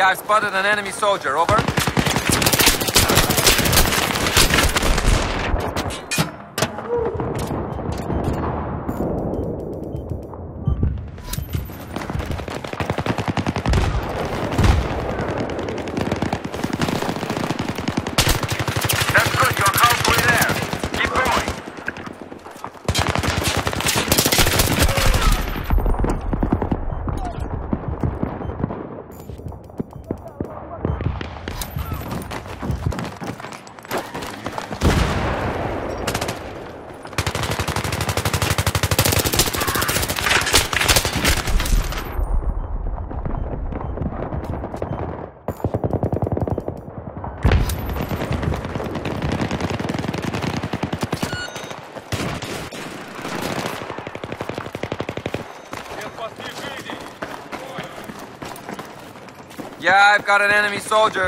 Yeah, I've spotted an enemy soldier. Over. Yeah, I've got an enemy soldier.